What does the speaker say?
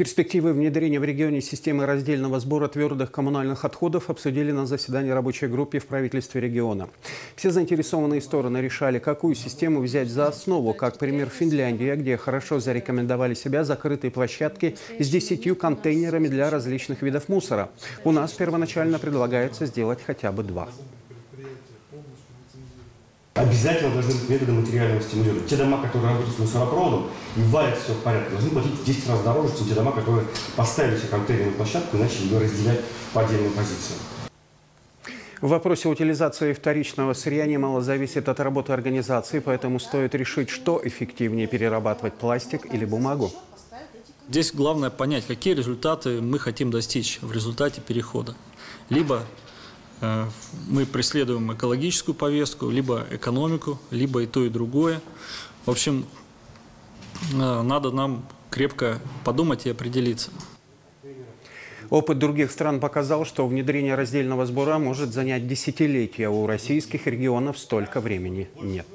Перспективы внедрения в регионе системы раздельного сбора твердых коммунальных отходов обсудили на заседании рабочей группы в правительстве региона. Все заинтересованные стороны решали, какую систему взять за основу, как пример Финляндия, где хорошо зарекомендовали себя закрытые площадки с десятью контейнерами для различных видов мусора. У нас первоначально предлагается сделать хотя бы два обязательно должны быть методы материального стимулирования. Те дома, которые работают с мусоропроводом и варят все в порядке, должны платить в 10 раз дороже, чем те дома, которые поставили себе контейнерную площадку и начали ее разделять по отдельным позициям. В вопросе утилизации вторичного сырья немало зависит от работы организации, поэтому стоит решить, что эффективнее перерабатывать пластик или бумагу. Здесь главное понять, какие результаты мы хотим достичь в результате перехода. Либо мы преследуем экологическую повестку, либо экономику, либо и то, и другое. В общем, э, надо нам крепко подумать и определиться. Опыт других стран показал, что внедрение раздельного сбора может занять десятилетия, у российских регионов столько времени нет.